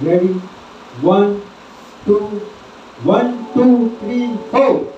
Ready? One, two, one, two, three, four.